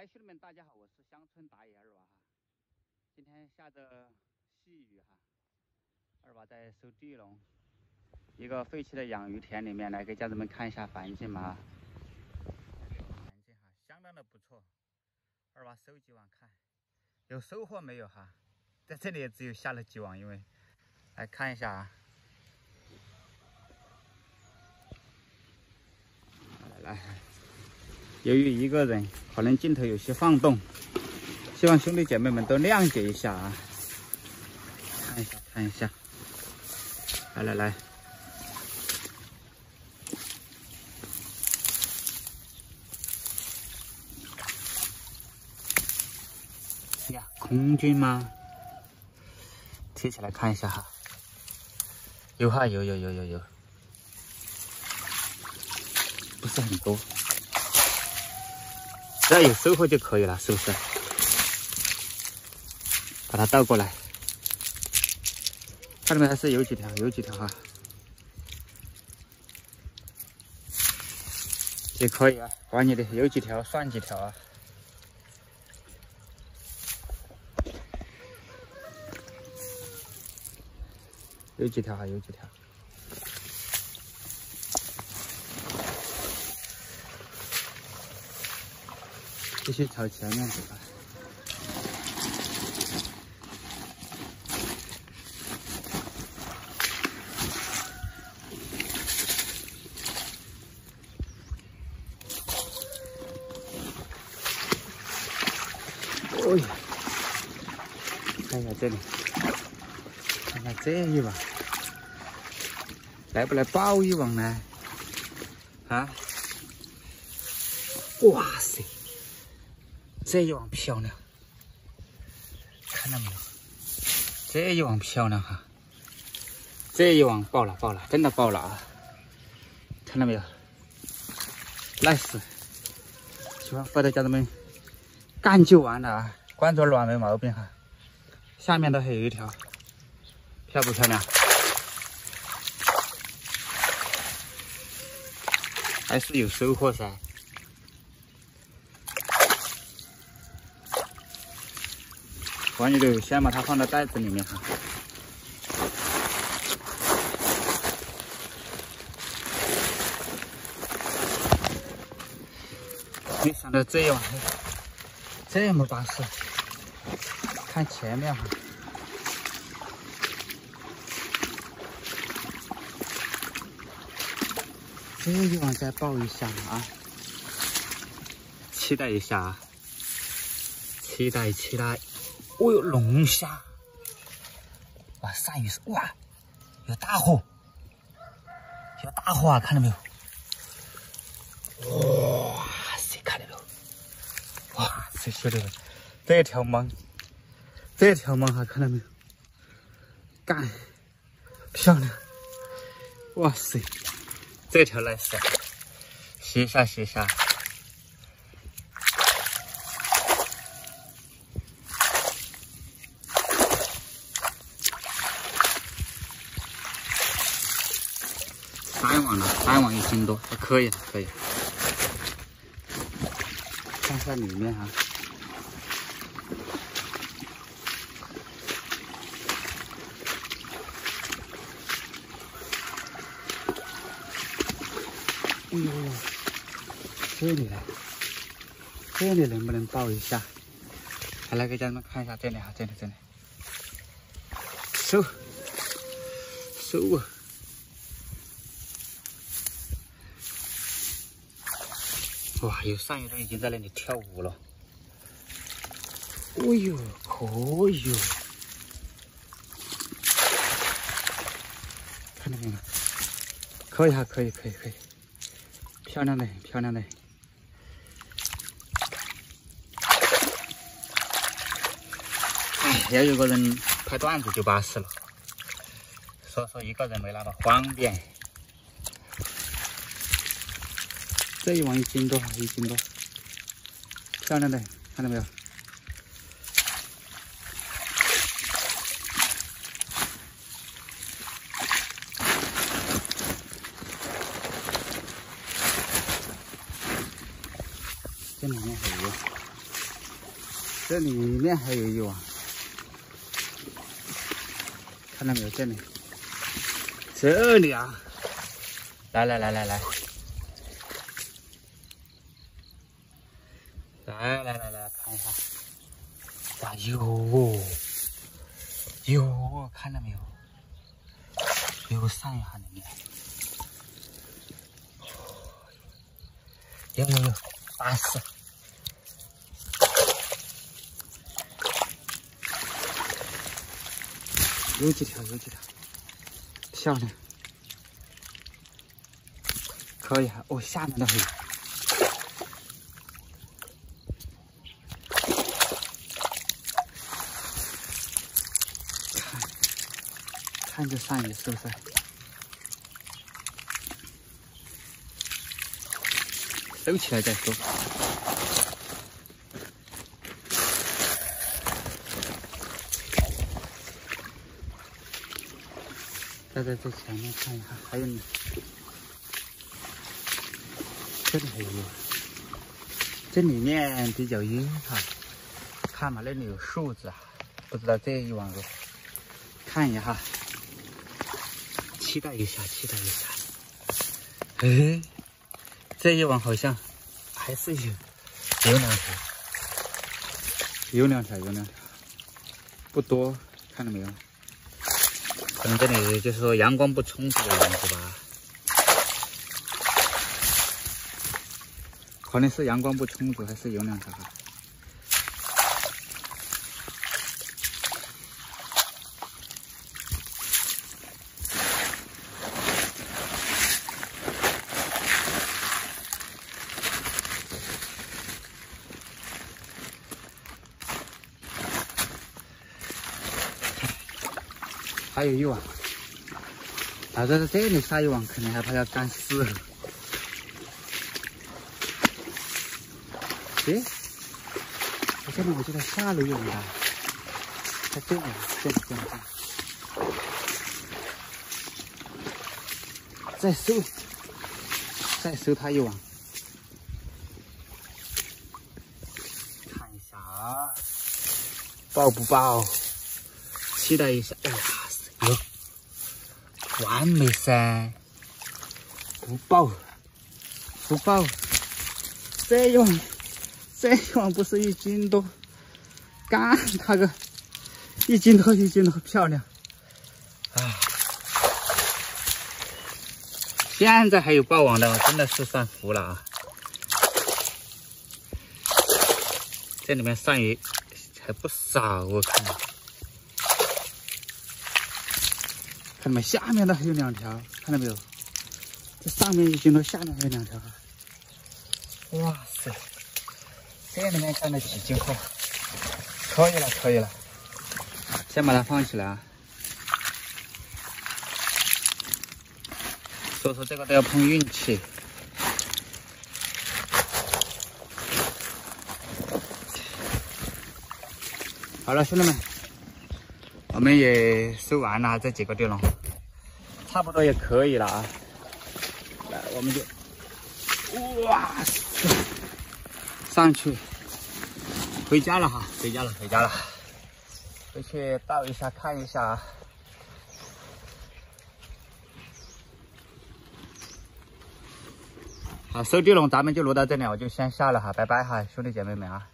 来，兄弟们，大家好，我是乡村打野二娃哈。今天下着细雨哈，二娃在收地笼，一个废弃的养鱼田里面来给家人们看一下环境嘛。环境哈，相当的不错。二娃收几网看，有收获没有哈？在这里也只有下了几网，因为来看一下啊。来来。由于一个人，可能镜头有些晃动，希望兄弟姐妹们都谅解一下啊！看一下，看一下，来来来，呀，空军吗？贴起来看一下哈，有哈，有有有有有，不是很多。只要有收获就可以了，是不是？把它倒过来，看到没？还是有几条，有几条哈，也可以啊。管你的，有几条算几条啊。有几条啊，有几条。继续朝前面走吧。哎呀，看一下这里，看看这一网，来不来抱一网呢？啊？哇塞！这一网漂亮，看到没有？这一网漂亮哈，这一网爆了爆了，真的爆了啊！看到没有？nice，喜欢发的家人们干就完了啊！关注卵没毛病哈，下面的还有一条，漂不漂亮？还是有收获噻。完你就先把它放到袋子里面哈。没想到这一网这么巴适，看前面哈，这一网再抱一下啊，期待一下啊，期待期待。哦哟，龙虾！哇，鳝鱼是哇，有大货，有大货啊！看到没有？哇塞，看到没有？哇，塞兄弟们，这条蟒，这条蟒哈，看到没有？干，漂亮！哇塞，这条来是，洗一下，洗一下。三网了，三网一斤多，还可以，可以。看一下里面哈。哎呦，这里来，这里能不能抱一下？还来给家人们看一下这里哈，这里这里，收，收啊！哇，有鳝鱼都已经在那里跳舞了。哦呦，可以哦！看到没有？可以哈，可以，可以，可以，漂亮的很，漂亮的很。哎，要有个人拍段子就巴适了。所以说一个人没那么方便。这一网一斤多，一斤多，漂亮的，看到没有？这里面还有，这里面还有一网，看到没有？这里，这里啊！来来来来来，来来来来看一下，哇有有，看到没有？有上一下里面，有有有，巴适。有几条，有几条，漂亮，可以哈。哦，下面的还有，看这鳝鱼是不是？收起来再说。再在这前面看一下，还有呢，这里还有，这里面比较阴哈，看嘛，那里有树子啊，不知道这一网如何，看一下，期待一下，期待一下。哎，这一网好像还是有有两条，有两条，有两条，不多，看到没有？可能这里就是说阳光不充足的样子吧，可能是阳光不充足，还是有两条还有一网，老子在这里撒一网，可能还怕要干死了。诶，我这里我记得下了一网了，在这里，这里，这里，再收，再收他一网，看一下啊，爆不爆？期待一下，哎呀！完美噻，不爆，不爆，这一网，这一网不是一斤多，干他个一斤多一斤多漂亮，啊！现在还有爆网的，真的是算服了啊！这里面鳝鱼还不少，我看。看到没？下面的还有两条，看到没有？这上面一斤多，下面还有两条。哇塞！这里面干了几斤货？可以了，可以了。先把它放起来啊！所以说这个都要碰运气。好了，兄弟们，我们也收完了这几个地笼。差不多也可以了啊，来，我们就，哇塞，上去，回家了哈，回家了，回家了，回去倒一下看一下啊。好，收地笼咱们就录到这里，我就先下了哈，拜拜哈，兄弟姐妹们啊。